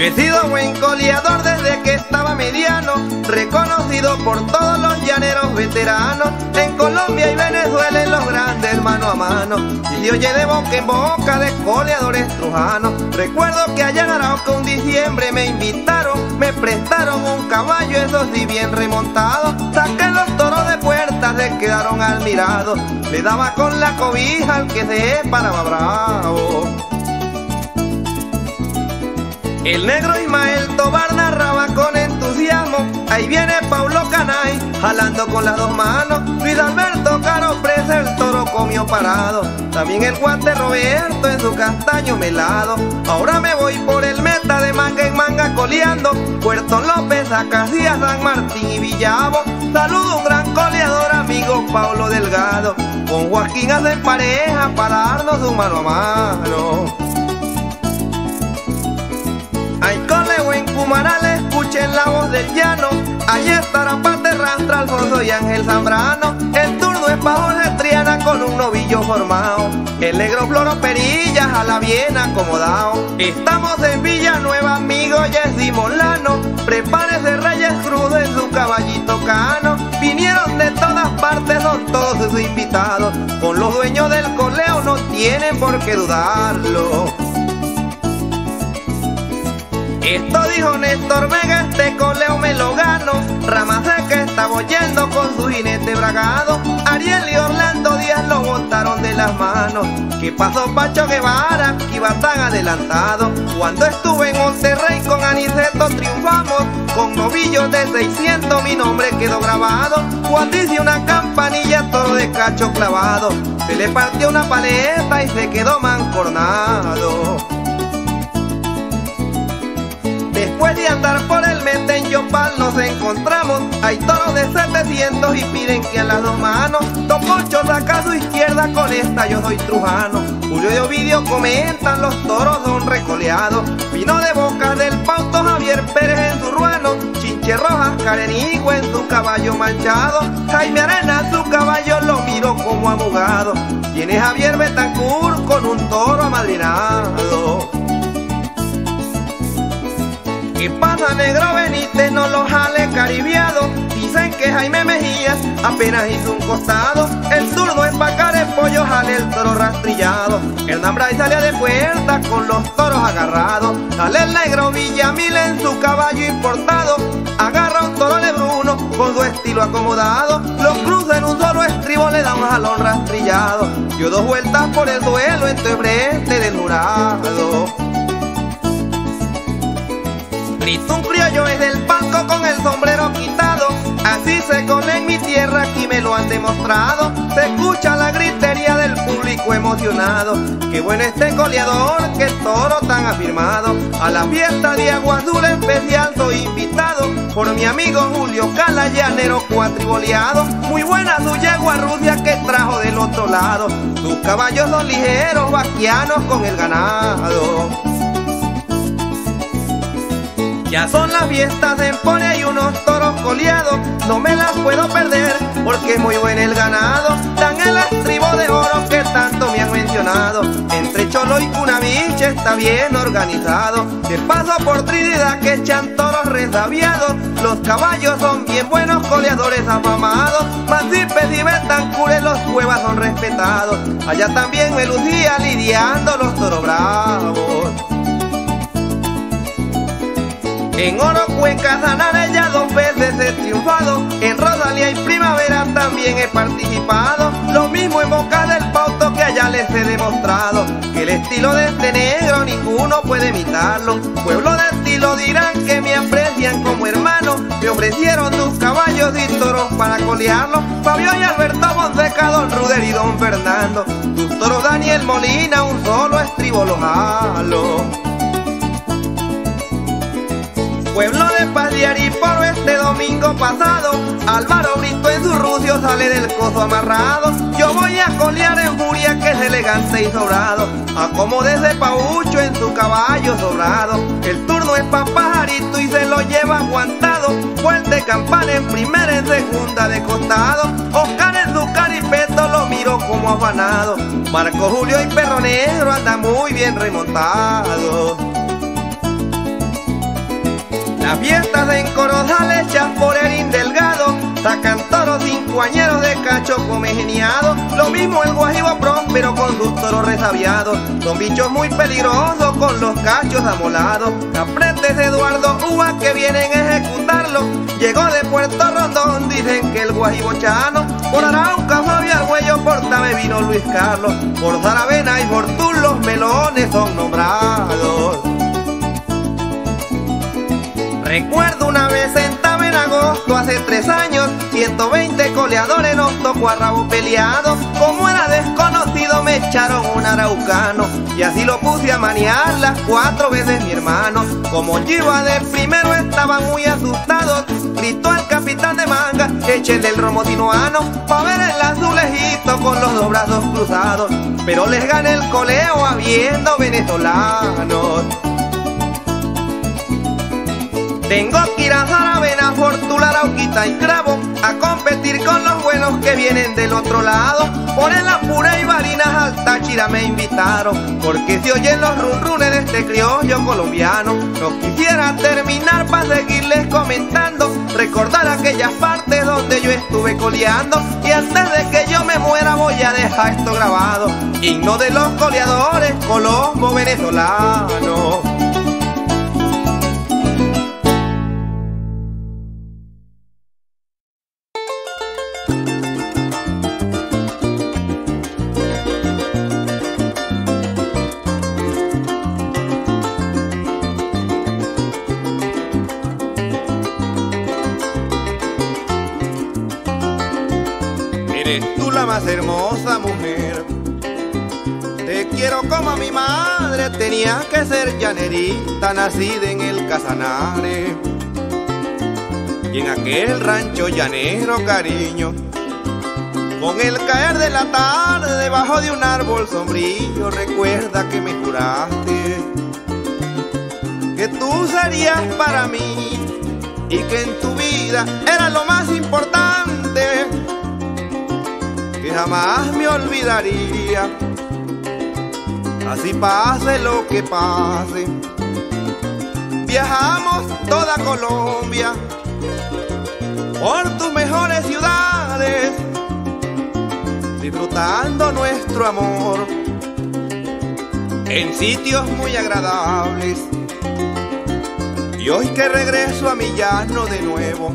Yo he sido buen coleador desde que estaba mediano, reconocido por todos los llaneros veteranos. En Colombia y Venezuela en los grandes mano a mano. Y se oye de boca en boca de coleadores trujanos. Recuerdo que allá en Arauca un diciembre me invitaron, me prestaron un caballo, eso sí bien remontado. Saqué los toros de puertas, se quedaron admirados. Le daba con la cobija al que se paraba bravo. El negro Ismael Tobar narraba con entusiasmo. Ahí viene Paulo Canay, jalando con las dos manos. Luis Alberto Caro presa, el toro comió parado. También el guante Roberto en su castaño melado. Ahora me voy por el meta de manga en manga coleando. Puerto López, Acacias, San Martín y Villavo. Saludo un gran coleador, amigo Paulo Delgado. Con Joaquín hacen pareja para darnos un mano a mano. Ay, coleo en Cumaral, escuchen la voz del llano. Allí estará Pate Rastra, Alfonso y Ángel Zambrano. El turno es bajo de Triana con un novillo formado. El negro Floro Perillas a la bien acomodado. Estamos en Villanueva, amigo Jessy Molano. Prepárese Reyes Cruz en su caballito cano. Vinieron de todas partes, son todos sus invitados. Con los dueños del coleo no tienen por qué dudarlo. Esto dijo Néstor Vega, este coleo me lo gano. que estaba oyendo con su jinete bragado. Ariel y Orlando Díaz lo botaron de las manos. ¿Qué pasó Pacho Guevara? Que iba tan adelantado. Cuando estuve en Monterrey con Aniceto triunfamos. Con novillos de 600 mi nombre quedó grabado. Cuando hice una campanilla toro de cacho clavado. Se le partió una paleta y se quedó mancornado. Después de andar por el mente en Yopal nos encontramos. Hay toros de 700 y piden que a las dos manos. Don Poncho saca su izquierda, con esta yo soy trujano. Julio de Ovidio comentan los toros son recoleados. Vino de boca del pauto Javier Pérez en su ruano. Chinche Rojas, Carenigo en su caballo manchado. Jaime Arena su caballo lo miro como abogado. Tiene Javier Betancourt con un toro amadrinado. ¿Qué pasa, negro Benítez? No lo jale caribiado. Dicen que Jaime Mejías apenas hizo un costado. El turno es pacar el pollo, jale el toro rastrillado. El Nambray sale de puerta con los toros agarrados. Sale el negro Villamil en su caballo importado. Agarra un toro de Bruno con su estilo acomodado. Los cruza en un solo estribo, le da un jalón rastrillado. Dio dos vueltas por el duelo entre brete del jurado. Grito un criollo es del palco con el sombrero quitado. Así se cone en mi tierra, aquí me lo han demostrado. Se escucha la gritería del público emocionado. Qué bueno este coleador, qué toro tan afirmado. A la fiesta de Agua Azul especial soy invitado por mi amigo Julio Calallanero cuatriboleado. Muy buena su yegua Rusia que trajo del otro lado. Sus caballos son ligeros, vaquianos con el ganado. Ya son las fiestas en Pone y unos toros coleados, no me las puedo perder porque es muy buen el ganado. Dan el estribo de oro que tanto me han mencionado. Entre Cholo y Cunavich está bien organizado. De paso por Trinidad que echan toros resabiados. Los caballos son bien buenos coleadores afamados. Mancipes y Betancures los cuevas son respetados. Allá también me lucía lidiando los toros bravos. En Oro, Cuenca, ya dos veces he triunfado. En Rosalía y Primavera también he participado. Lo mismo en Boca del Pauto que allá les he demostrado. Que el estilo de este negro ninguno puede imitarlo. Pueblo de estilo dirán que me aprecian como hermano. Me ofrecieron tus caballos y toros para colearlo. Fabio y Alberto Monseca, Don Ruder y Don Fernando. Tus toros Daniel Molina, un solo estribo los jalo. Pueblo de Paz de Ariporo este domingo pasado Álvaro Brito en su rucio sale del coso amarrado. Yo voy a colear en furia que es elegante y sobrado desde paucho en su caballo sobrado. El turno es pa' pajarito y se lo lleva aguantado Fuerte campana en primera, en segunda de costado. Oscar en su caripeto lo miro como afanado. Marco Julio y Perro Negro anda muy bien remontado las fiestas de Encorozal hechas por el indelgado, sacan toros cincuañeros de cacho come geniado. Lo mismo el guajibo próspero con sus toros resabiados. Son bichos muy peligrosos con los cachos amolados. Aprendes de Eduardo Uva que vienen a ejecutarlo. Llegó de Puerto Rondón, dicen que el guajibo chano. Por Arauca, Fabio Argüello, por Tabe vino Luis Carlos. Por Zaravena y por los melones son nombrados. Recuerdo una vez sentaba en agosto hace tres años, 120 coleadores nos tocó a rabo peleado. Como era desconocido me echaron un araucano y así lo puse a manear las cuatro veces mi hermano. Como iba de primero estaban muy asustados, gritó el capitán de manga, échenle el romo sinuano pa' ver el azulejito con los dos brazos cruzados. Pero les gané el coleo habiendo venezolanos. Tengo que ir a Jaravena, Fortuna, Arauquita y Cravo a competir con los buenos que vienen del otro lado. Por el Apura y Barinas al Táchira me invitaron, porque se oyen los runrunes de este criollo colombiano. No quisiera terminar para seguirles comentando, recordar aquellas partes donde yo estuve coleando. Y antes de que yo me muera voy a dejar esto grabado, himno de los coleadores colombo venezolanos. hermosa mujer. Te quiero como a mi madre, tenía que ser llanerita, nacida en el Casanare. Y en aquel rancho llanero, cariño, con el caer de la tarde, debajo de un árbol sombrío, recuerda que me juraste que tú serías para mí y que en tu vida era lo más importante jamás me olvidaría. Así pase lo que pase. Viajamos toda Colombia por tus mejores ciudades, disfrutando nuestro amor en sitios muy agradables. Y hoy que regreso a mi llano de nuevo,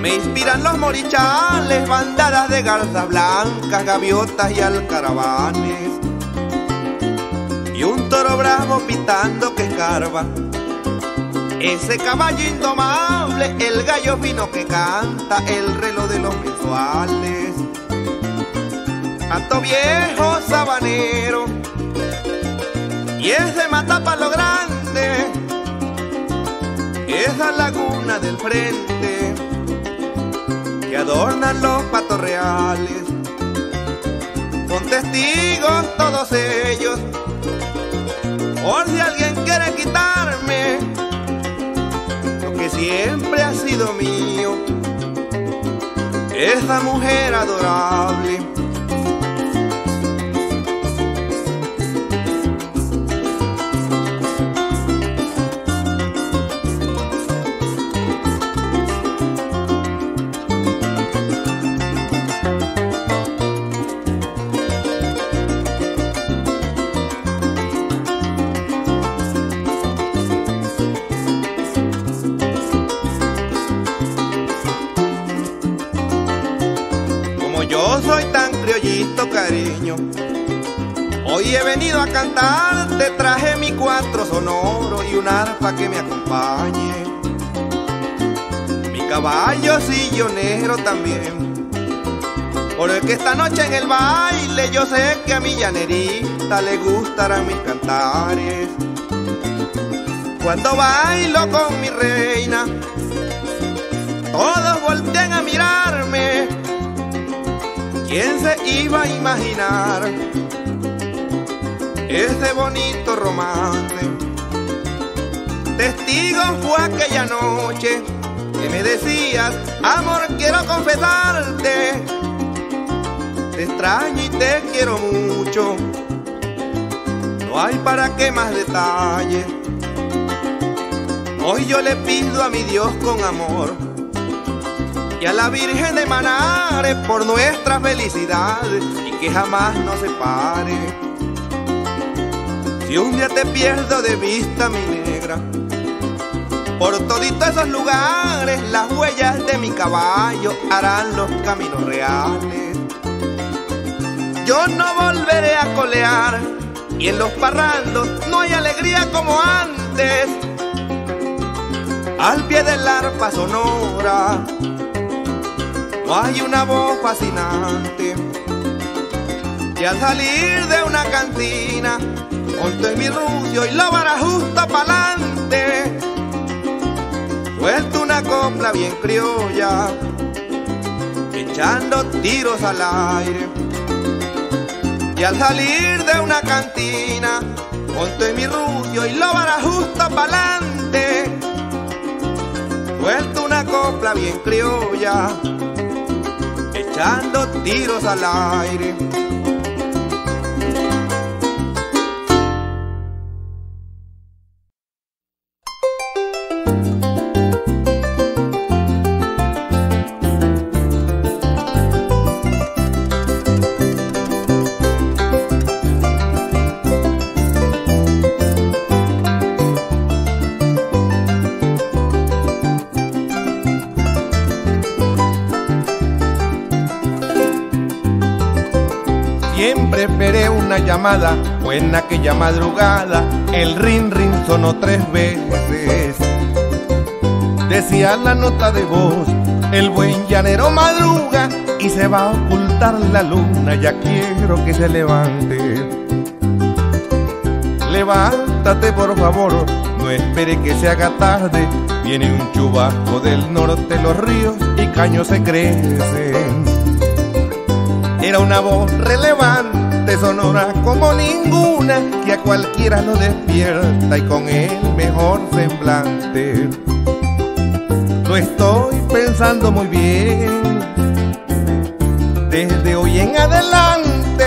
me inspiran los morichales, bandadas de garzas blancas, gaviotas y alcaravanes. Y un toro bravo pitando que escarba. Ese caballo indomable, el gallo fino que canta, el reloj de los mensuales. Tanto viejo sabanero, y es de Matapa lo grande, esa laguna del frente que adornan los patos reales. Son testigos todos ellos, por si alguien quiere quitarme lo que siempre ha sido mío, esa mujer adorable cuatro sonoro y un arpa que me acompañe. Mi caballo sillonero también. Porque esta noche en el baile yo sé que a mi llanerita le gustarán mis cantares. Cuando bailo con mi reina, todos voltean a mirarme ¿Quién se iba a imaginar ese bonito romance? Testigo fue aquella noche que me decías, amor, quiero confesarte. Te extraño y te quiero mucho. No hay para qué más detalles. Hoy yo le pido a mi Dios con amor y a la Virgen de Manares por nuestra felicidad y que jamás nos separe. Si un día te pierdo de vista, mi negra, por toditos esos lugares las huellas de mi caballo harán los caminos reales. Yo no volveré a colear y en los parrandos no hay alegría como antes. Al pie del arpa sonora hay una voz fascinante y al salir de una cantina monto mi rucio y lo para justo pa'lante. Suelto una copla bien criolla echando tiros al aire. Y al salir de una cantina monto mi rucio y lo para justo pa'lante. Suelto una copla bien criolla echando tiros al aire. Llamada, fue en aquella madrugada, el rin rin sonó tres veces. Decía la nota de voz, el buen llanero madruga y se va a ocultar la luna, ya quiero que se levante. Levántate por favor, no espere que se haga tarde, viene un chubasco del norte, los ríos y caños se crecen. Era una voz relevante sonora como ninguna que a cualquiera lo despierta y con el mejor semblante. Lo estoy pensando muy bien desde hoy en adelante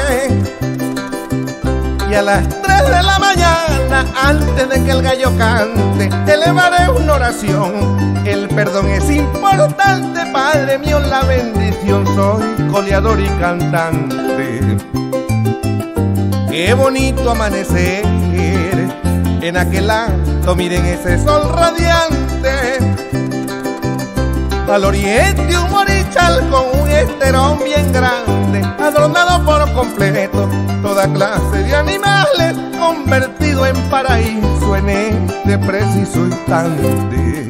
y a las 3 de la mañana antes de que el gallo cante elevaré una oración. El perdón es importante, Padre mío, la bendición. Soy coleador y cantante. Qué bonito amanecer en aquel alto, miren ese sol radiante. Al oriente un morichal con un esterón bien grande, adornado por completo, toda clase de animales, convertido en paraíso en este preciso instante.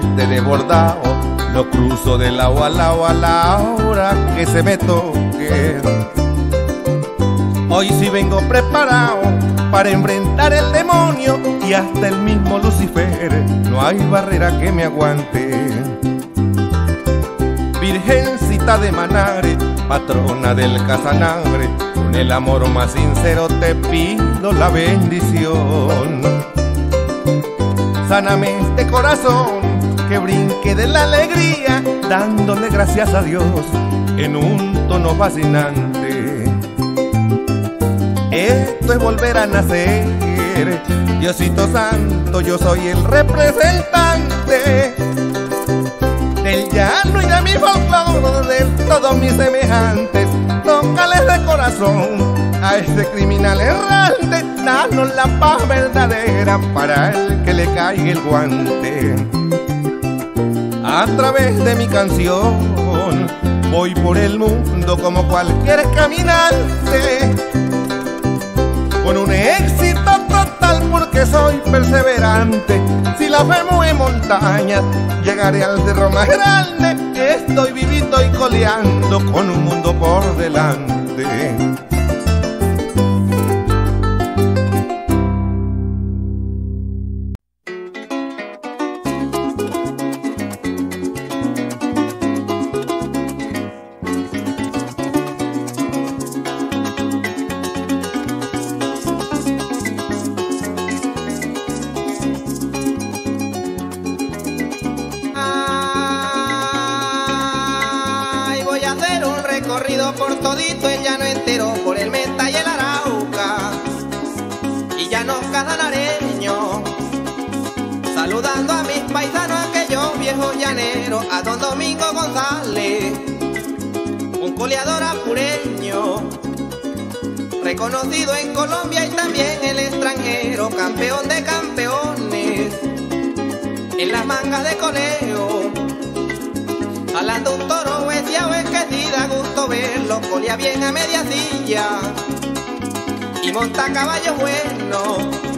Este desbordado, lo cruzo del agua al agua a la hora que se me toque. Hoy sí vengo preparado para enfrentar el demonio y hasta el mismo Lucifer, no hay barrera que me aguante. Virgencita de Manare, patrona del Casanare, con el amor más sincero te pido la bendición. Sáname este corazón que brinque de la alegría, dándole gracias a Dios en un tono fascinante. Esto es volver a nacer, Diosito Santo, yo soy el representante del llano y de mi folclore, de todos mis semejantes. Tócales de corazón a ese criminal errante, danos la paz verdadera para el que le caiga el guante. A través de mi canción voy por el mundo como cualquier caminante, con un éxito total porque soy perseverante. Si la vemos en montañas, llegaré al cerro más grande. Estoy viviendo y coleando con un mundo por delante. A don Domingo González, un coleador apureño, reconocido en Colombia y también en el extranjero, campeón de campeones, en las mangas de coleo Jalando un toro hueseado es que da gusto verlo, colía bien a media silla y monta caballo bueno.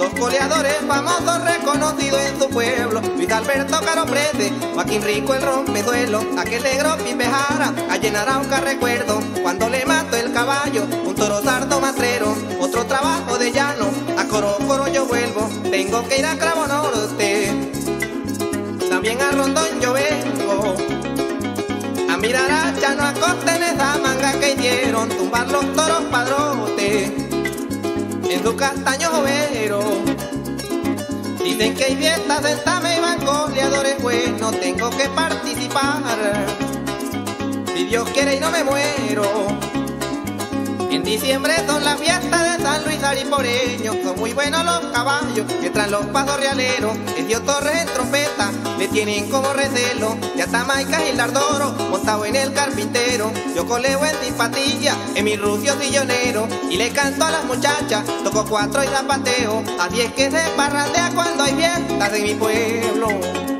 Dos coleadores famosos reconocidos en su pueblo, Luis Alberto Caro Prete, Joaquín Rico el rompeduelo, aquel negro Pipejara, a llenará un recuerdo cuando le mato el caballo, un toro sardo matrero, otro trabajo de llano, a coro coro yo vuelvo, tengo que ir a Cravo Norte también a Rondón yo vengo. A mirar a Chano a en esa manga que hicieron tumbar los toros padrotes en su castaño jovero. Dicen que hay fiestas de Tame y van leadores buenos, tengo que participar. Si Dios quiere y no me muero. En diciembre son las fiestas de San Luis Ariporeño, son muy buenos los caballos que traen los pasos realeros. El Dios Torres en trompeta, me tienen como recelo. Ya Tamaica y Lardoro, montado en el carpintero. Yo coleo en simpatía, en mi rucio sillonero. Y le canto a las muchachas, toco cuatro y zapateo. Así es que se parrandea cuando hay fiestas en mi pueblo.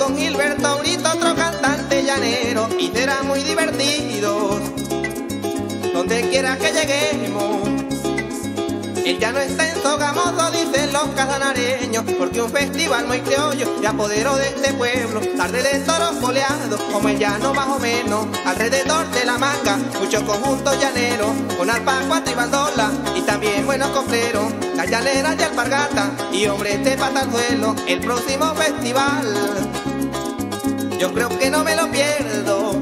Con Gilberto Aurito, otro cantante llanero, y será muy divertido. Donde quiera que lleguemos. El llano está en Sogamoso, dicen los casanareños, porque un festival muy criollo se apoderó de este pueblo. Tarde de toros coleados, como el llano más o menos, alrededor de la manga, muchos conjuntos llaneros, con alpaca y bandola, y también buenos cofreros, la llanera de alpargata, y hombres de pata al suelo, el próximo festival. Yo creo que no me lo pierdo,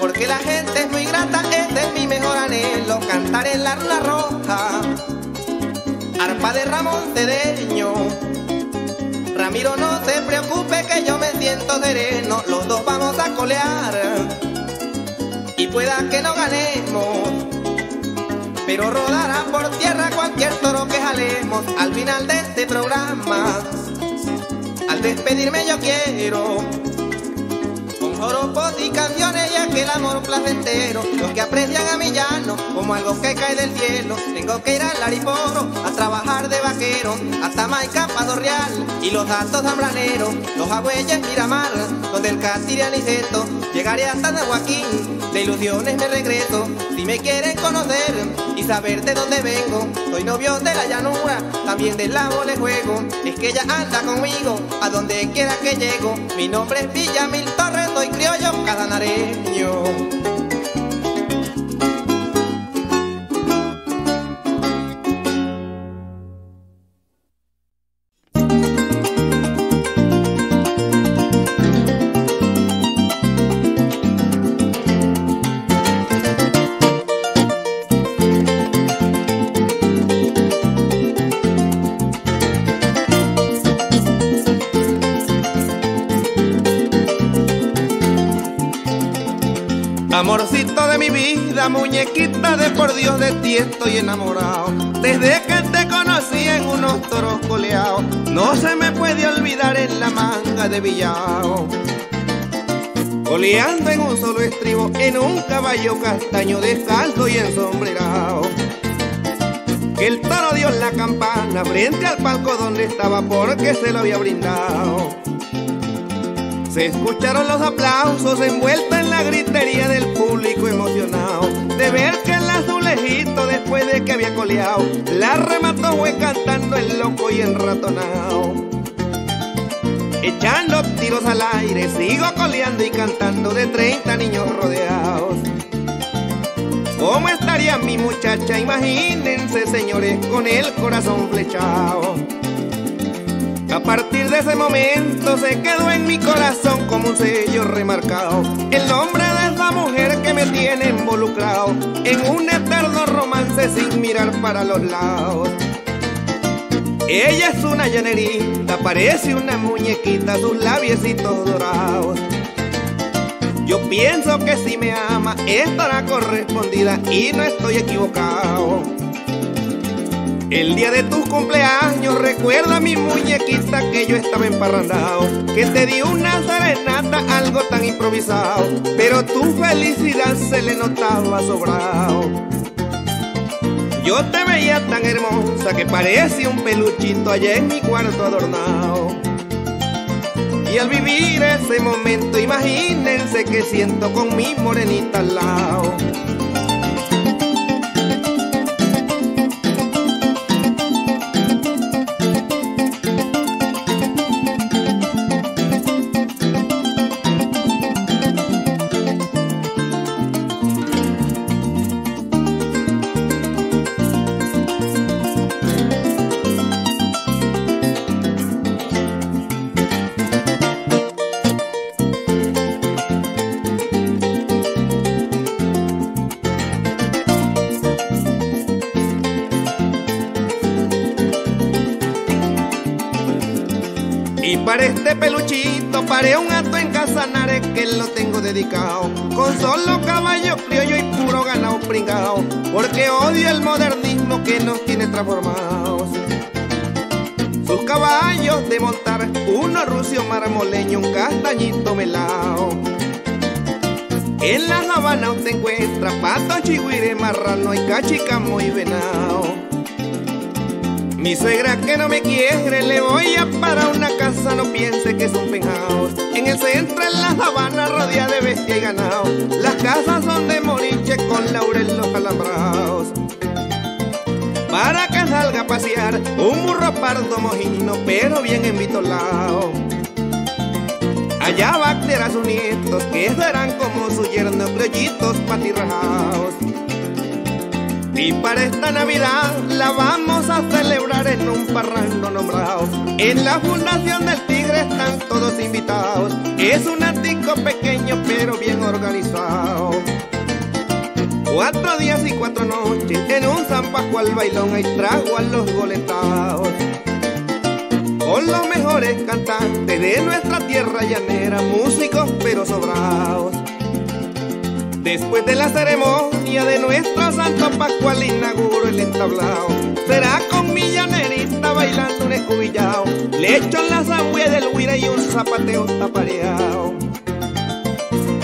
porque la gente es muy grata, ese es mi mejor anhelo, cantar en la rula roja, arpa de Ramón Cedeño. Ramiro, no se preocupe que yo me siento sereno, los dos vamos a colear, y pueda que no ganemos, pero rodará por tierra cualquier toro que jalemos al final de este programa. Despedirme yo quiero. Joropos y canciones y aquel amor placentero, los que aprecian a mi llano como algo que cae del cielo. Tengo que ir al Lariporo a trabajar de vaquero, hasta Maica, Real y los altos zambraneros, los abuelles Miramar, donde el Castilla Aniceto, llegaré hasta Joaquín, de ilusiones me regreso. Si me quieren conocer y saber de dónde vengo, soy novio de la llanura, también del lago le juego. Es que ella anda conmigo a donde quiera que llego. Mi nombre es Villa Mil Torres, soy criollo cadanareño. De por Dios de ti estoy enamorado. Desde que te conocí en unos toros coleados, no se me puede olvidar en la manga de Villao. Coleando en un solo estribo, en un caballo castaño descalzo y ensombrerado. El toro dio la campana frente al palco donde estaba porque se lo había brindado. Se escucharon los aplausos envueltos en la gritería del público emocionado de ver después de que había coleado la remató fue cantando el loco y enratonado. Echando tiros al aire, sigo coleando y cantando de 30 niños rodeados. ¿Cómo estaría mi muchacha? Imagínense, señores, con el corazón flechado. A partir de ese momento se quedó en mi corazón como un sello remarcado el nombre de esa mujer que me tiene involucrado en un eterno romance sin mirar para los lados. Ella es una llanerita, parece una muñequita, sus labiecitos dorados. Yo pienso que si me ama estará correspondida y no estoy equivocado. El día de cumpleaños recuerda mi muñequita que yo estaba emparrandado, que te di una serenata, algo tan improvisado, pero tu felicidad se le notaba sobrado. Yo te veía tan hermosa que parecía un peluchito allá en mi cuarto adornado. Y al vivir ese momento, imagínense que siento con mi morenita al lado. Para este peluchito paré un acto en Casanares que lo tengo dedicado. Con solo caballo criollo y puro ganado pringao Porque odio el modernismo que nos tiene transformados. Sus caballos de montar, uno rucio marmoleño, un castañito melao. En la sabana usted encuentra pato, chigüire, marrano y cachicamo y venao mi suegra que no me quiere, le voy a para una casa, no piense que es un penthouse. En el centro, en la sabana, rodeada de bestia y ganado. Las casas son de moriche con laurel los alambrados. Para que salga a pasear un burro pardo mojino, pero bien envitolado. Allá va a a sus nietos, que serán como sus yernos criollitos patirrajados. Y para esta Navidad la vamos a celebrar en un parrando nombrado. En la Fundación del Tigre están todos invitados. Es un atico pequeño pero bien organizado. Cuatro días y cuatro noches en un San Pascual bailón hay trago a los goletados. Con los mejores cantantes de nuestra tierra llanera, músicos pero sobrados. Después de la ceremonia de nuestro Santo Pascual inauguro el entablado. Será con mi llanerita bailando un escubillao. Le echo la sangre del huira y un zapateo tapareado.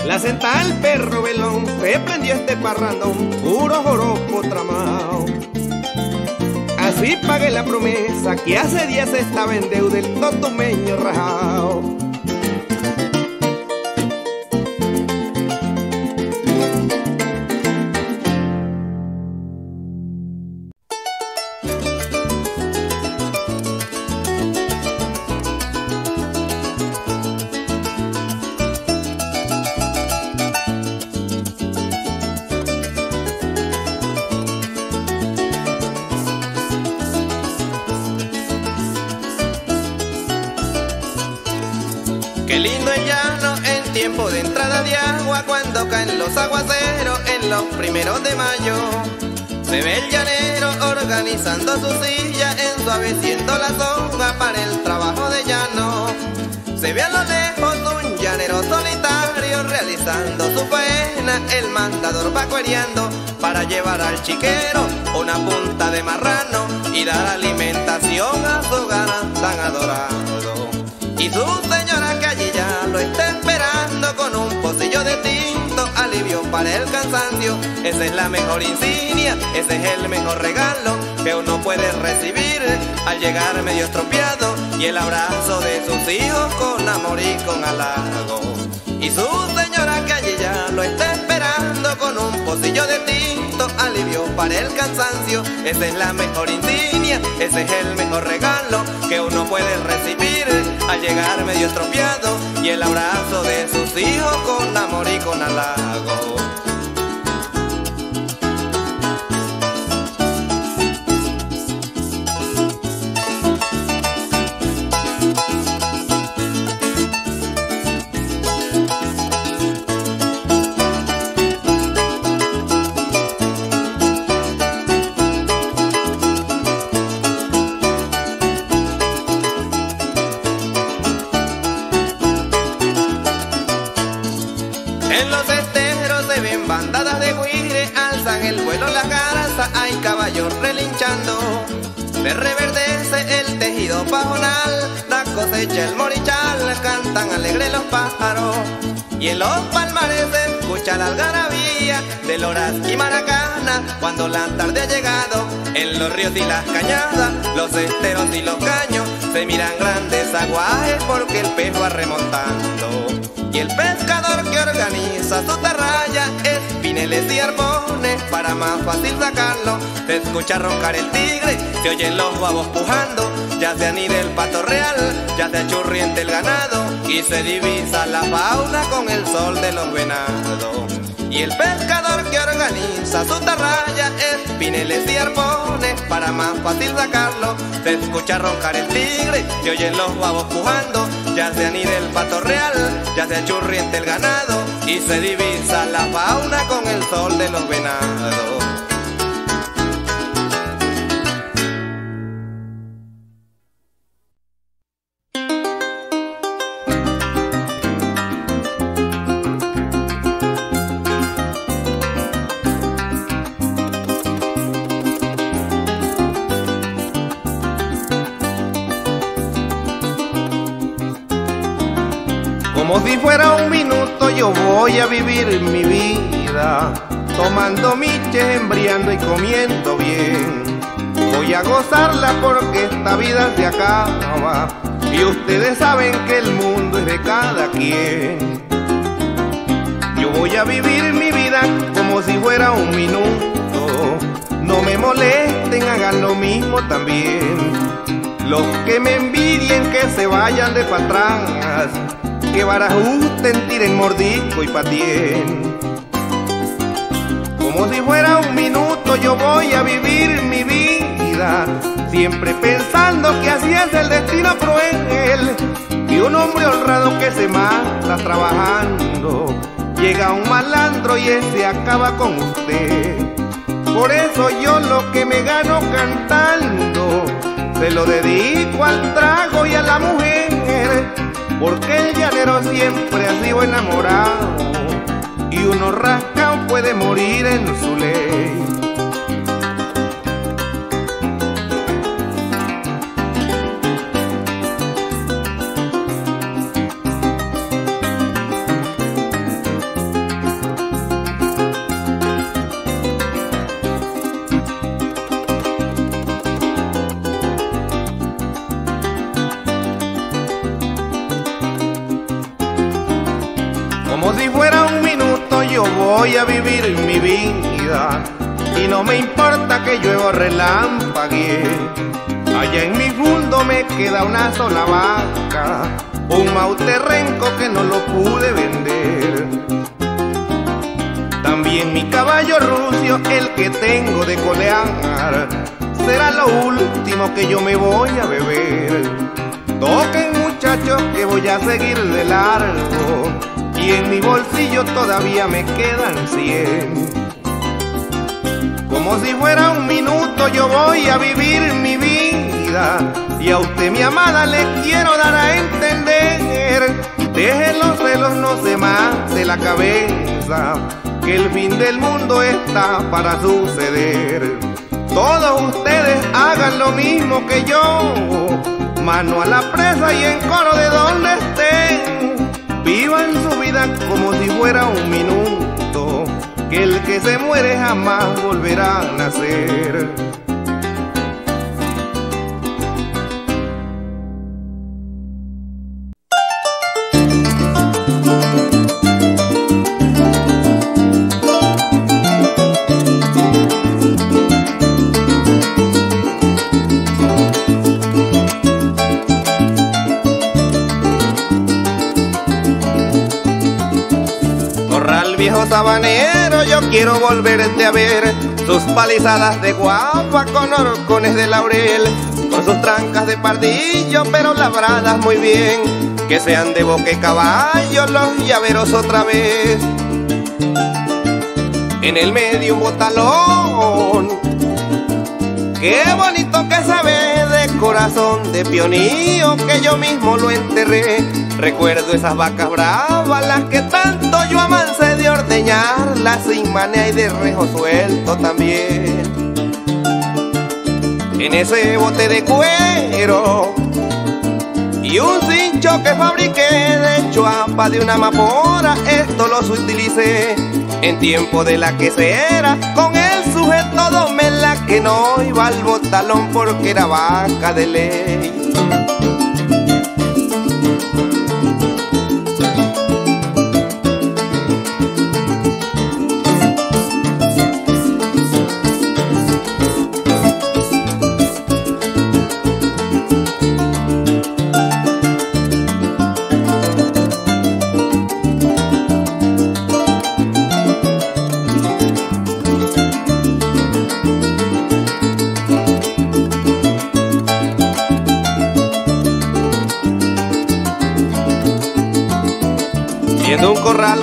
La senta el perro velón, se prendió este parrandón, puro joropo tramao. Así pagué la promesa que hace días estaba en deuda el totumeño rajao. Cuando caen los aguaceros en los primeros de mayo. Se ve el llanero organizando su silla, ensuaveciendo la soga para el trabajo de llano. Se ve a lo lejos un llanero solitario realizando su faena, el mandador va cuereando para llevar al chiquero una punta de marrano y dar alimentación a su gana tan adorado. Y su señora que allí ya lo está pocillo de tinto, alivio para el cansancio. Esa es la mejor insignia, ese es el mejor regalo que uno puede recibir al llegar medio estropeado y el abrazo de sus hijos con amor y con halago. Y su señora que allí ya lo está con un pocillo de tinto, alivio para el cansancio. Esa es la mejor insignia, ese es el mejor regalo que uno puede recibir al llegar medio estropeado y el abrazo de sus hijos con amor y con halago. Y maracana cuando la tarde ha llegado. En los ríos y las cañadas, los esteros y los caños se miran grandes aguajes porque el pez va remontando. Y el pescador que organiza su tarraya es pineles y arbones para más fácil sacarlo. Se escucha roncar el tigre, se oyen los babos pujando, ya se anida el pato real, ya se achurriente el ganado y se divisa la fauna con el sol de los venados. Y el pescador organiza su tarraya es pineles y arpones para más fácil sacarlo. Se escucha roncar el tigre, se oyen los babos pujando, ya se anida el pato real, ya se achurriente el ganado y se divisa la fauna con el sol de los venados. Como si fuera un minuto yo voy a vivir mi vida, tomando miches, embriando y comiendo bien. Voy a gozarla porque esta vida se acaba y ustedes saben que el mundo es de cada quien. Yo voy a vivir mi vida como si fuera un minuto. No me molesten, hagan lo mismo también. Los que me envidien que se vayan de pa' atrás, que barajusten, tiren mordisco y patien. Como si fuera un minuto yo voy a vivir mi vida, siempre pensando que así es el destino cruel. Y un hombre honrado que se mata trabajando, llega un malandro y ese acaba con usted. Por eso yo lo que me gano cantando, se lo dedico al trago y a la mujer, porque el llanero siempre ha sido enamorado y uno rascado puede morir en su ley. Y no me importa que llueva relámpague. Allá en mi mundo me queda una sola vaca, un mauterrenco que no lo pude vender. También mi caballo rucio, el que tengo de colear, será lo último que yo me voy a beber. Toquen muchachos que voy a seguir de largo y en mi bolsillo todavía me quedan cien. Como si fuera un minuto yo voy a vivir mi vida y a usted mi amada le quiero dar a entender de Deje los celos, no se mate la cabeza, que el fin del mundo está para suceder. Todos ustedes hagan lo mismo que yo, mano a la presa y en coro de donde estén. Vivan su vida como si fuera un minuto, que el que se muere jamás volverá a nacer. sabanero yo quiero volverte a ver. Sus palizadas de guapa con orcones de laurel Con sus trancas de pardillo pero labradas muy bien. Que sean de boque caballo los llaveros otra vez. En el medio un botalón. Qué bonito que se ve de corazón de pionío que yo mismo lo enterré. Recuerdo esas vacas bravas, las que tanto yo amancé de ordeñarlas sin manea y de rejo suelto también. En ese bote de cuero y un cincho que fabriqué de chuapa de una mapora, esto los utilicé en tiempo de la quesera con el sujeto domela que no iba al botalón porque era vaca de ley.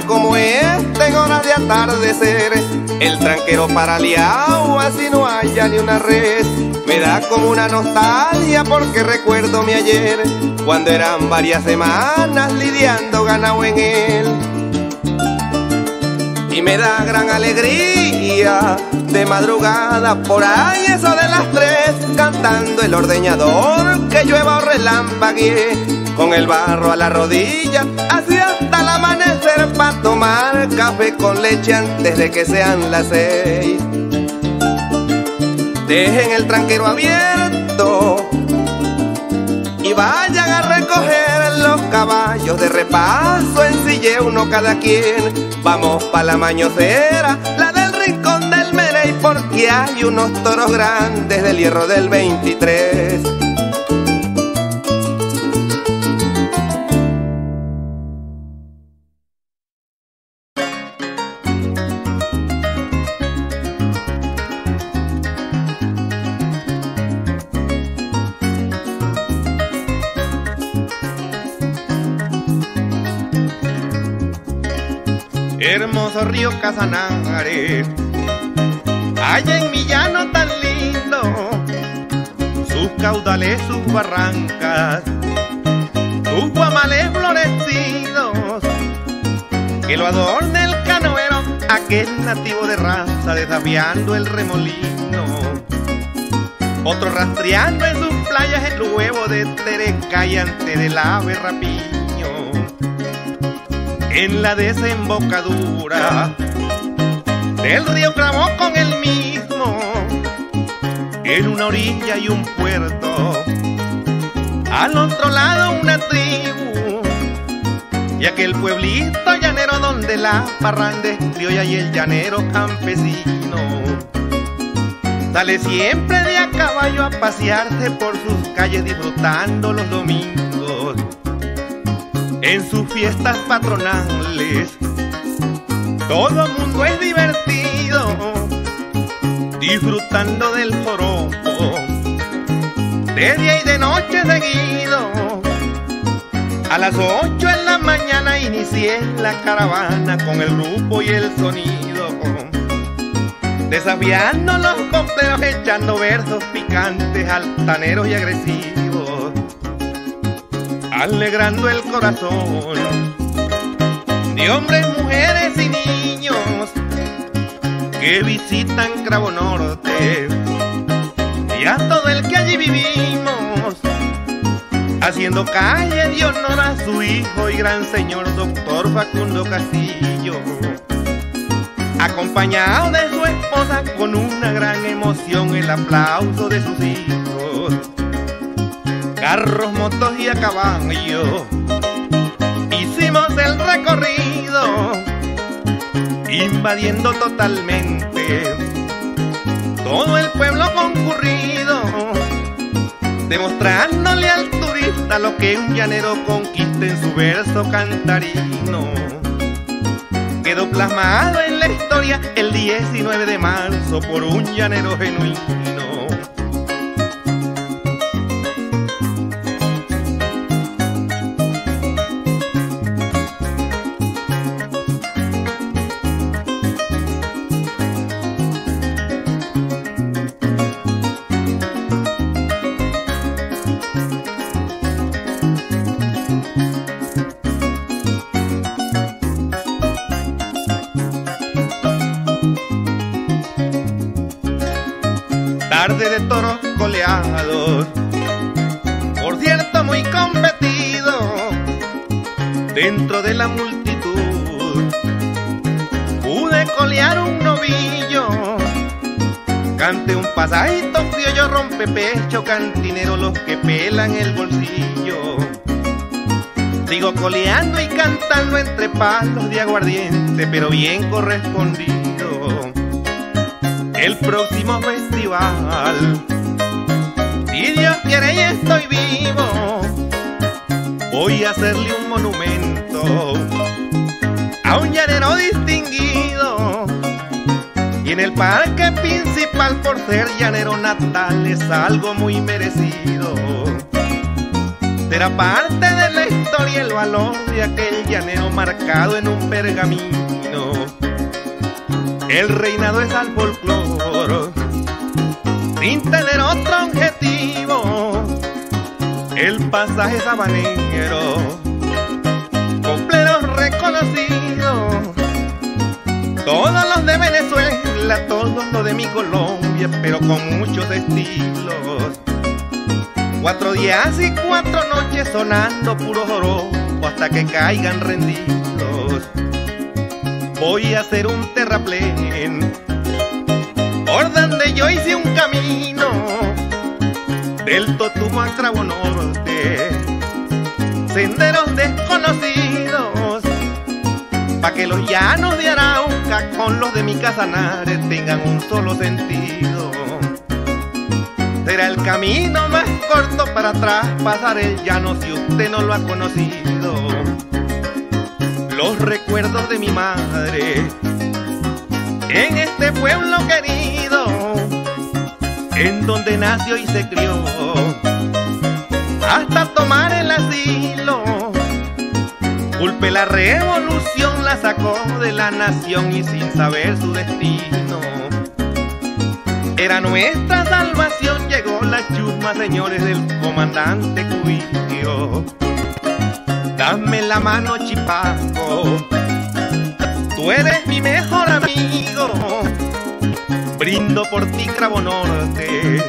Como este en horas de atardecer, el tranquero paraliado así no haya ni una red. Me da como una nostalgia porque recuerdo mi ayer, cuando eran varias semanas lidiando ganado en él. Y me da gran alegría de madrugada por ahí eso de las tres, cantando el ordeñador que llueva o relampaguee con el barro a la rodilla, así hasta el amanecer para tomar café con leche antes de que sean las seis. Dejen el tranquero abierto y vayan a recoger los caballos de repaso en sille uno cada quien. Vamos pa' la mañocera, la del rincón del Merey, porque hay unos toros grandes del hierro del 23. Hermoso río Casanare, allá en mi llano tan lindo, sus caudales, sus barrancas, sus guamales florecidos, que lo adorne el canoero, aquel nativo de raza desafiando el remolino, otro rastreando en sus playas el huevo de Tereca y ante del ave rapiño en la desembocadura del río Cramó con el mismo, en una orilla y un puerto, al otro lado una tribu, y aquel pueblito llanero donde la parranda es criolla y el llanero campesino. Sale siempre de a caballo a pasearse por sus calles disfrutando los domingos en sus fiestas patronales. Todo mundo es divertido, disfrutando del joropo, de día y de noche seguido. A las ocho en la mañana inicié la caravana con el grupo y el sonido, desafiando los compleros, echando versos picantes, altaneros y agresivos alegrando el corazón de hombres, mujeres y niños que visitan Cravo Norte. Y a todo el que allí vivimos, haciendo calle de honor a su hijo y gran señor doctor Facundo Castillo, acompañado de su esposa con una gran emoción el aplauso de sus hijos, carros, motos y a caballo hicimos el recorrido, invadiendo totalmente todo el pueblo concurrido, demostrándole al turista lo que un llanero conquista en su verso cantarino. Quedó plasmado en la historia el 19 de marzo por un llanero genuino. De toros coleados, por cierto muy competido, dentro de la multitud, pude colear un novillo, cante un pasajito yo rompe pecho, cantinero los que pelan el bolsillo. Sigo coleando y cantando entre palos de aguardiente, pero bien correspondido. El próximo Si Dios quiere y estoy vivo, voy a hacerle un monumento a un llanero distinguido. Y en el parque principal, por ser llanero natal, es algo muy merecido. Será parte de la historia el valor de aquel llanero marcado en un pergamino. El reinado es al folclor, sin tener otro objetivo. El pasaje sabanero, compleros reconocidos. Todos los de Venezuela, todos los de mi Colombia, pero con muchos estilos. Cuatro días y cuatro noches sonando puro joropo hasta que caigan rendidos voy a hacer un terraplén por donde yo hice un camino del Totumo a Cravo Norte, senderos desconocidos, pa' que los llanos de Arauca con los de mi Casanares tengan un solo sentido. Será el camino más corto para traspasar el llano si usted no lo ha conocido los recuerdos de mi madre en este pueblo querido, en donde nació y se crió, hasta tomar el asilo. Culpe la revolución, la sacó de la nación y sin saber su destino. Era nuestra salvación, llegó la chusma, señores del comandante Cubillo dame la mano chipaco, tú eres mi mejor amigo, brindo por ti Cravo Norte,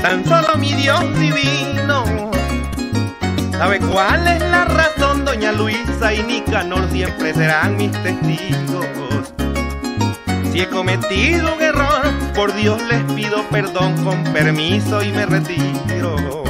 tan solo mi Dios divino, sabe cuál es la razón, doña Luisa y Nicanor siempre serán mis testigos. Si he cometido un error, por Dios les pido perdón con permiso y me retiro.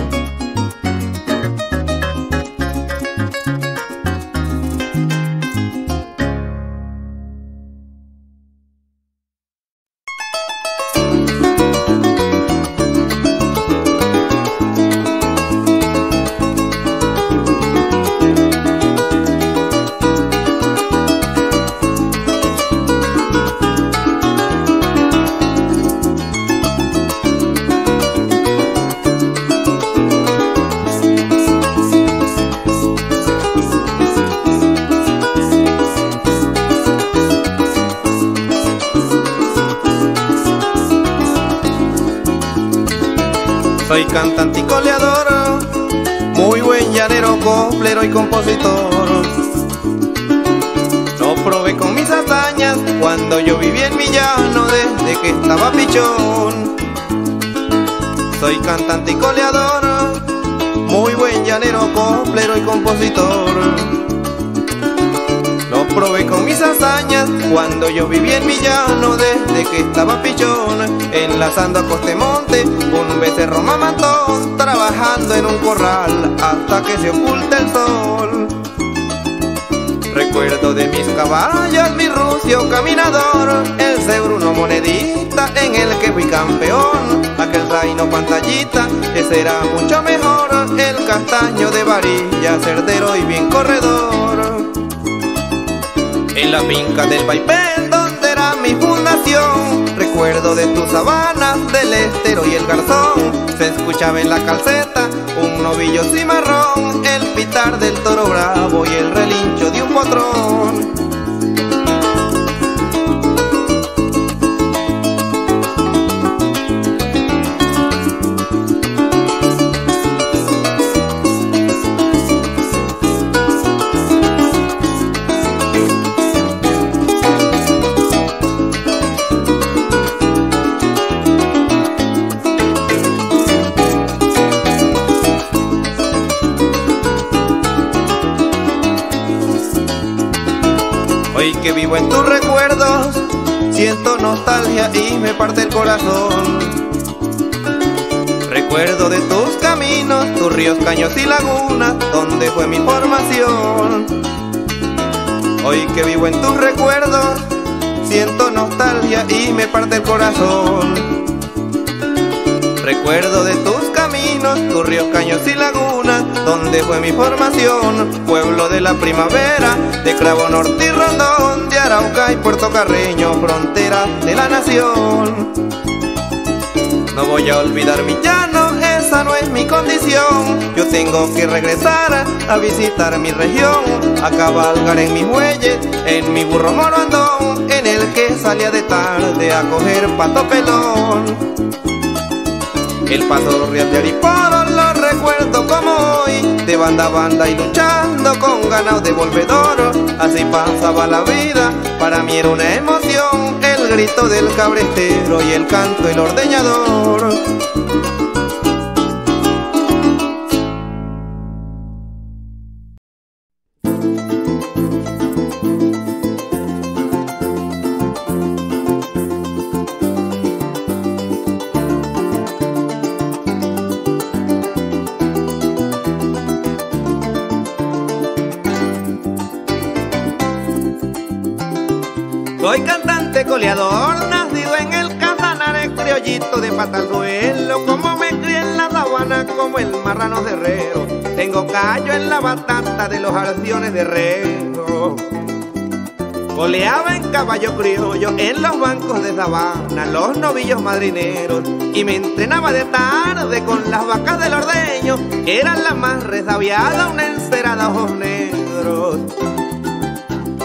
Soy cantante y coleador, muy buen llanero, coplero y compositor. No probé con mis hazañas cuando yo vivía en Villano desde que estaba pichón. Soy cantante y coleador, muy buen llanero, coplero y compositor cuando yo viví en mi llano desde que estaba pichón, enlazando a Costemonte un becerro mamantón, trabajando en un corral hasta que se oculte el sol. Recuerdo de mis caballos, mi rucio caminador, el cebruno monedita en el que fui campeón, aquel reino pantallita, ese era mucho mejor, el castaño de varilla, cerdero y bien corredor. En la finca del Baipel, donde era mi fundación, recuerdo de tus sabanas, del estero y el garzón. Se escuchaba en la calceta un novillo cimarrón, el pitar del toro bravo y el relincho de un potrón. Vivo en tus recuerdos, siento nostalgia y me parte el corazón. Recuerdo de tus caminos, tus ríos, caños y lagunas, donde fue mi formación. Hoy que vivo en tus recuerdos, siento nostalgia y me parte el corazón. Recuerdo de tus caminos, tus ríos, caños y lagunas, donde fue mi formación, pueblo de la primavera, de Cravo Norte y Rondón, de Arauca y Puerto Carreño, frontera de la nación. No voy a olvidar mi llano, esa no es mi condición. Yo tengo que regresar a visitar mi región, a cabalgar en mis muelles, en mi burro morondón, en el que salía de tarde a coger pato pelón. El paso real de Ariporo lo recuerdo como hoy, de banda a banda y luchando con ganado devolvedor. Así pasaba la vida, para mí era una emoción, el grito del cabretero y el canto del ordeñador. Coleador, nacido en el Casanares, criollito de patazuelo, como me crié en la sabana como el marrano de herrero. Tengo callo en la batata de los arciones de herrero. Coleaba en caballo criollo en los bancos de sabana, los novillos madrineros, y me entrenaba de tarde con las vacas del ordeño, eran las más resabiadas, una encerada ojos negros.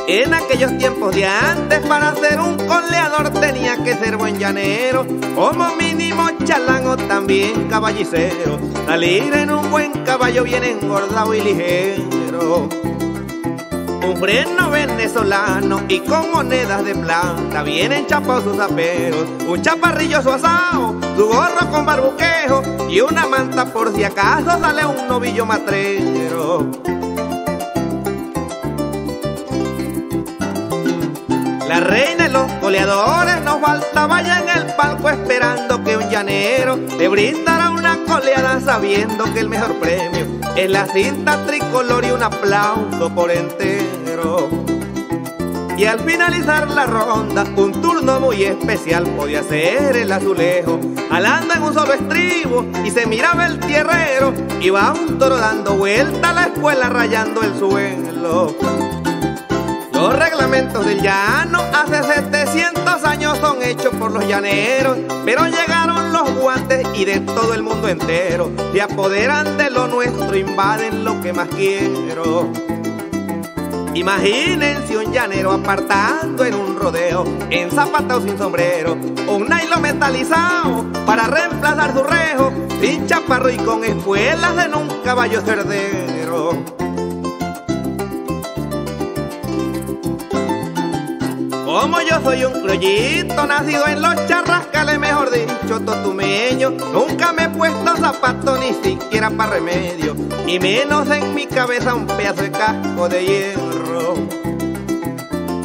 En aquellos tiempos de antes, para ser un coleador tenía que ser buen llanero, como mínimo chalán o también caballicero, salir en un buen caballo bien engordado y ligero. Un freno venezolano y con monedas de plata, bien enchapados sus aperos, un chaparrillo su asado, su gorro con barbuquejo y una manta por si acaso sale un novillo matrero. La reina y los coleadores nos faltaba ya en el palco esperando que un llanero le brindara una coleada sabiendo que el mejor premio es la cinta tricolor y un aplauso por entero. Y al finalizar la ronda, un turno muy especial podía ser el azulejo, alando en un solo estribo y se miraba el tierrero, iba un toro dando vuelta a la escuela rayando el suelo. Los reglamentos del llano hace 700 años son hechos por los llaneros, pero llegaron los guantes y de todo el mundo entero se apoderan de lo nuestro, invaden lo que más quiero. Imagínense un llanero apartando en un rodeo, en zapatao sin sombrero, un nylon metalizado para reemplazar su rejo, sin chaparro y con espuelas en un caballo cerdero. Como yo soy un criollito nacido en los charrascales, mejor dicho, totumeño, nunca me he puesto zapato ni siquiera para remedio, y menos en mi cabeza un pedazo de casco de hierro.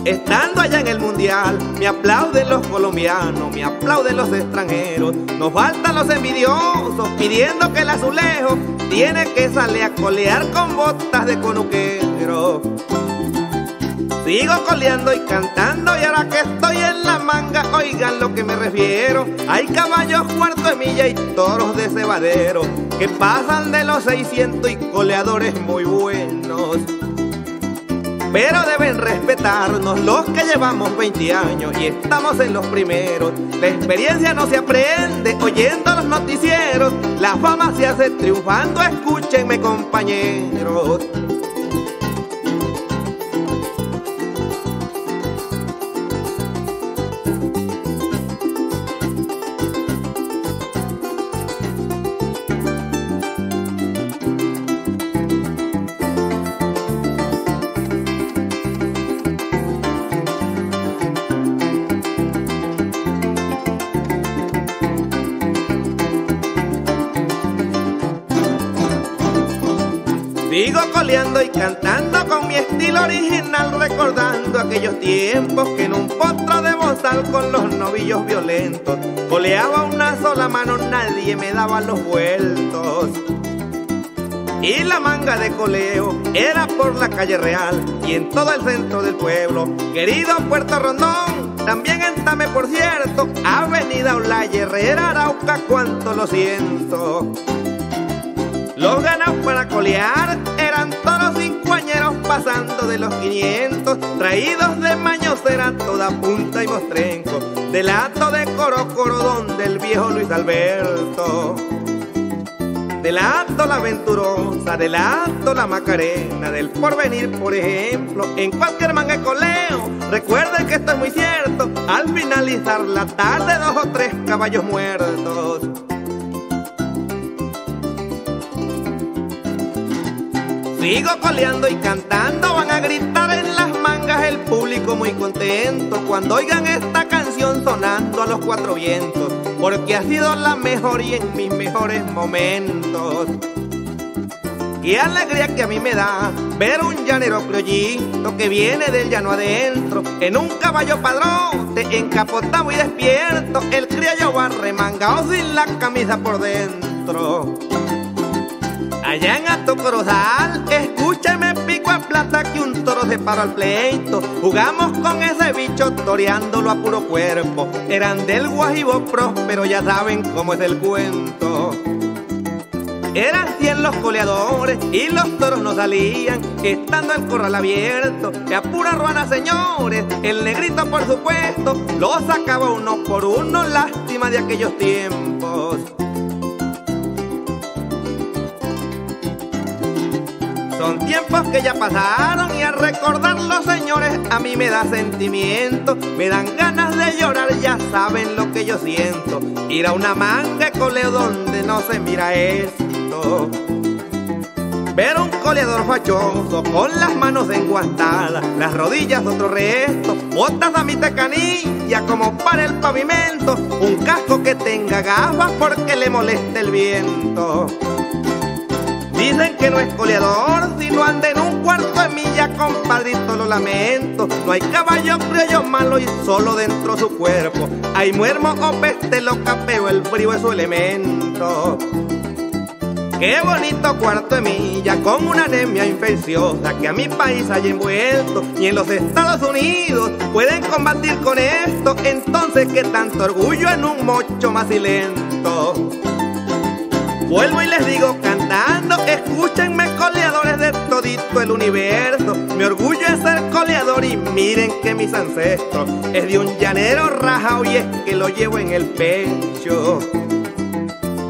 Estando allá en el mundial, me aplauden los colombianos, me aplauden los extranjeros. Nos faltan los envidiosos pidiendo que el azulejo tiene que salir a colear con botas de conuquero. Sigo coleando y cantando y ahora que estoy en la manga, oigan lo que me refiero. Hay caballos cuarto de milla y toros de cebadero que pasan de los 600 y coleadores muy buenos. Pero deben respetarnos los que llevamos 20 años y estamos en los primeros. La experiencia no se aprende oyendo los noticieros. La fama se hace triunfando, escúchenme compañeros. Y cantando con mi estilo original, recordando aquellos tiempos que en un potro de bozal con los novillos violentos coleaba una sola mano, nadie me daba los vueltos. Y la manga de coleo era por la calle real y en todo el centro del pueblo. Querido Puerto Rondón, también en Tame, por cierto, Avenida Olaya, Herrera, Arauca, cuánto lo siento. Los ganados para colear de los 500, traídos de Mañocera toda punta y mostrenco, del hato de Corocoro donde el viejo Luis Alberto. Del hato la aventurosa, del hato la macarena, del porvenir, por ejemplo, en cualquier manga de coleo. Recuerden que esto es muy cierto, al finalizar la tarde dos o tres caballos muertos. Sigo coleando y cantando, van a gritar en las mangas el público muy contento cuando oigan esta canción sonando a los cuatro vientos, porque ha sido la mejor y en mis mejores momentos. Qué alegría que a mí me da ver un llanero criollito que viene del llano adentro, en un caballo padrote, encapotado y despierto, el criollo va remangado sin la camisa por dentro. Allá en Alto Corozal, escúchame pico a plata que un toro se paró al pleito. Jugamos con ese bicho toreándolo a puro cuerpo. Eran del Guajibo próspero, ya saben cómo es el cuento. Eran cien los coleadores y los toros no salían, estando el corral abierto, de a ruana señores, el negrito por supuesto, lo sacaba uno por uno, lástima de aquellos tiempos. Son tiempos que ya pasaron y al recordarlos, señores, a mí me da sentimiento, me dan ganas de llorar, ya saben lo que yo siento. Ir a una manga de coleo donde no se mira esto. Ver un coleador fachoso con las manos enguantadas, las rodillas otro resto, botas a mi tecanilla como para el pavimento, un casco que tenga gafas porque le molesta el viento. Dicen que no es coleador si no anda en un cuarto de milla, compadrito, lo lamento. No hay caballo criollo malo y solo dentro su cuerpo. Hay muermo o peste loca, pero el frío es su elemento. Qué bonito cuarto de milla con una anemia infecciosa que a mi país haya envuelto y en los Estados Unidos pueden combatir con esto. Entonces, qué tanto orgullo en un mocho más lento. Vuelvo y les digo cantando, escúchenme coleadores de todito el universo. Mi orgullo es ser coleador y miren que mis ancestros es de un llanero rajao y es que lo llevo en el pecho.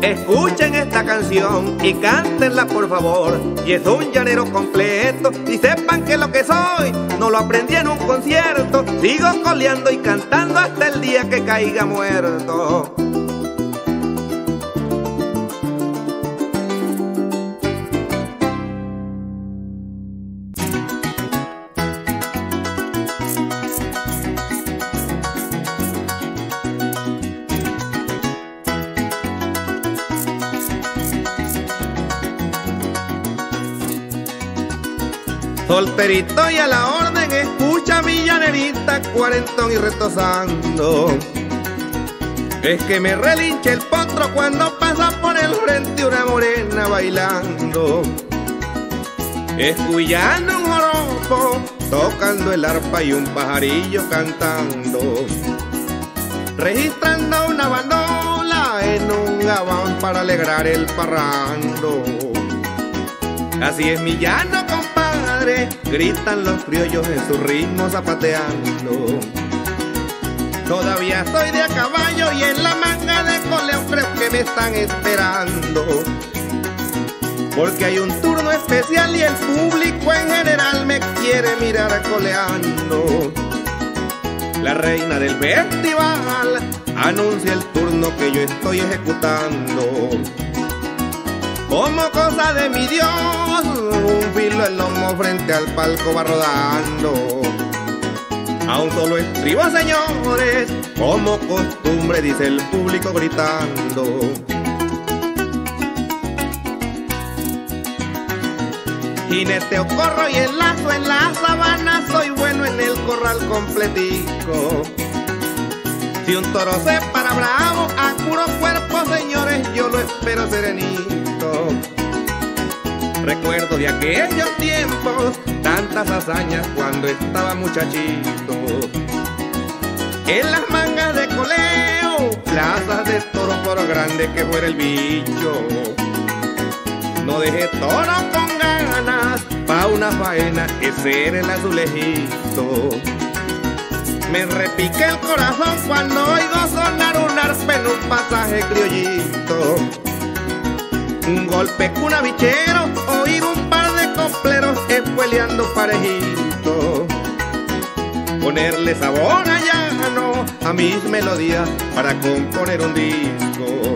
Escuchen esta canción y cántenla por favor. Y es un llanero completo. Y sepan que lo que soy no lo aprendí en un concierto. Sigo coleando y cantando hasta el día que caiga muerto. Solterito y a la orden, escucha mi llanerita, cuarentón y retosando. Es que me relinche el potro cuando pasa por el frente una morena bailando. Escuchando un joropo, tocando el arpa y un pajarillo cantando. Registrando una bandola en un gabán para alegrar el parrando. Así es mi llano, gritan los criollos en su ritmo zapateando. Todavía estoy de a caballo y en la manga de coleo que me están esperando. Porque hay un turno especial y el público en general me quiere mirar coleando. La reina del festival anuncia el turno que yo estoy ejecutando. Como cosa de mi Dios, un filo el lomo frente al palco va rodando. A un solo estribo, señores, como costumbre, dice el público gritando. Jinete o corro y el lazo en la sabana, soy bueno en el corral completico. Si un toro se para bravo, a puro cuerpo, señores, yo lo espero Recuerdo de aquellos tiempos tantas hazañas cuando estaba muchachito. En las mangas de coleo, plazas de toro por grande que fuera el bicho. No dejé toro con ganas pa' una faena, ese era el azulejito. Me repiqué el corazón cuando oigo sonar un arpa en un pasaje criollito. Un golpe cunavichero, oír un par de copleros espueleando parejito. Ponerle sabor a llano a mis melodías para componer un disco.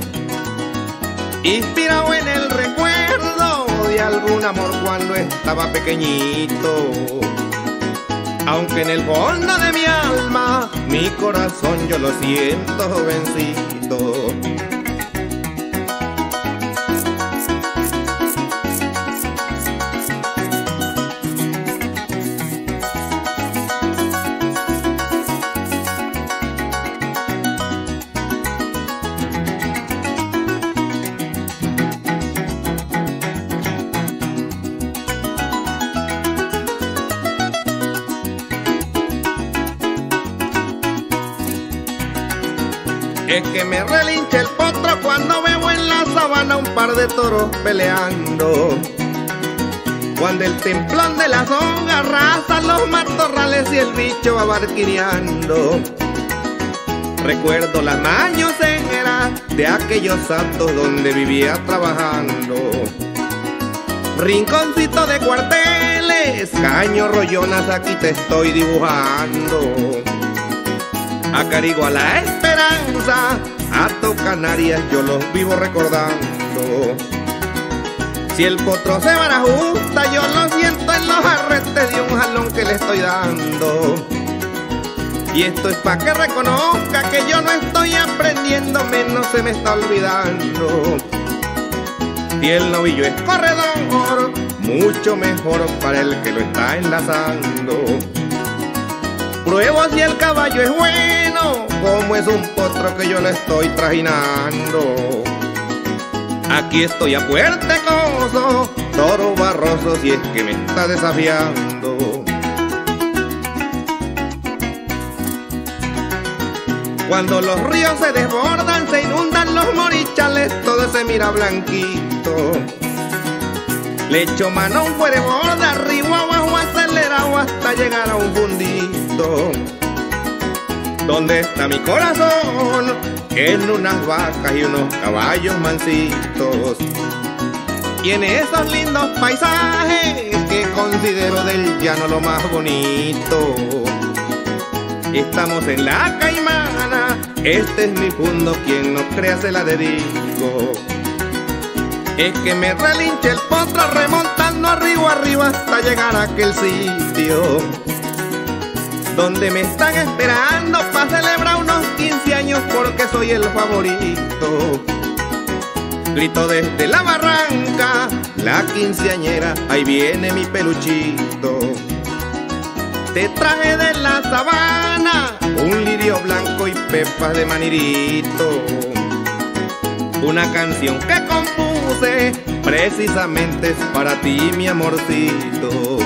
Inspirado en el recuerdo de algún amor cuando estaba pequeñito. Aunque en el fondo de mi alma, mi corazón yo lo siento jovencito. Me relincha el potro cuando veo en la sabana un par de toros peleando. Cuando el templón de la zonga arrasa los matorrales y el bicho va barquineando. Recuerdo las mañoseras de aquellos santos donde vivía trabajando. Rinconcito de cuarteles, caño rollonas, aquí te estoy dibujando. A Carigo a la esperanza, Canarias yo los vivo recordando. Si el potro se barajusta, yo lo siento en los arrestes de un jalón que le estoy dando. Y esto es para que reconozca que yo no estoy aprendiendo, menos se me está olvidando. Si el novillo es corredor, mucho mejor para el que lo está enlazando. Pruebo si el caballo es bueno, como es un potro que yo le estoy trajinando. Aquí estoy a fuerte coso, toro barroso si es que me está desafiando. Cuando los ríos se desbordan, se inundan los morichales, todo se mira blanquito. Le echo mano un fuere borda, arriba abajo acelerado hasta llegar a un fundito. ¿Dónde está mi corazón? En unas vacas y unos caballos mansitos. Y en esos lindos paisajes que considero del llano lo más bonito. Estamos en la caimana, este es mi fondo, quien no crea se la dedico. Es que me relinche el potro remontando arriba arriba hasta llegar a aquel sitio donde me están esperando para celebrar unos 15 años porque soy el favorito. Grito desde la barranca, la quinceañera, ahí viene mi peluchito. te traje de la sabana un lirio blanco y pepas de manirito. Una canción que compuse precisamente para ti, mi amorcito.